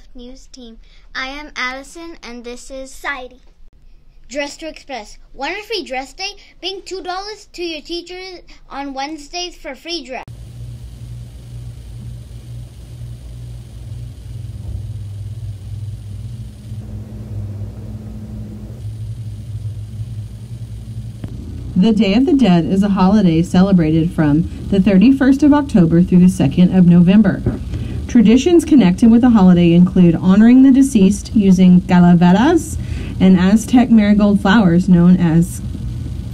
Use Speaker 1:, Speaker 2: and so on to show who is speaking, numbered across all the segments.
Speaker 1: from the Wolf News team. I am Allison, and this is
Speaker 2: Society.
Speaker 3: Dress to Express. One free dress day. Bring $2 to your teachers on Wednesdays for free dress.
Speaker 4: The Day of the Dead is a holiday celebrated from the 31st of October through the 2nd of November. Traditions connected with the holiday include honoring the deceased using calaveras and Aztec marigold flowers known as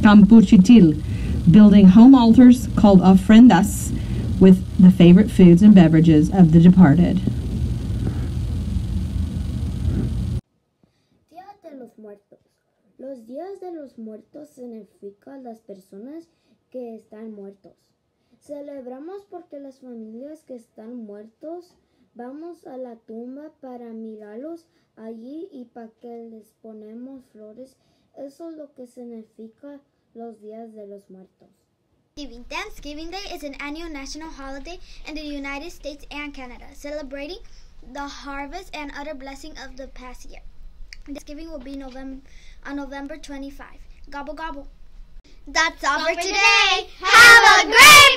Speaker 4: campuchitil, building home altars called ofrendas with the favorite foods and beverages of the departed.
Speaker 5: Día de los Muertos. Los días de los muertos significan las personas que están muertos. Celebramos porque las familias que están muertos vamos a la tumba para mirarlos allí y para que les ponemos flores. Eso es lo que significa los días de los muertos.
Speaker 2: Thanksgiving. Day is an annual national holiday in the United States and Canada, celebrating the harvest and other blessing of the past year. Thanksgiving will be November on November 25. Gobble gobble.
Speaker 3: That's all for
Speaker 2: for
Speaker 3: today.
Speaker 2: today. Have a great.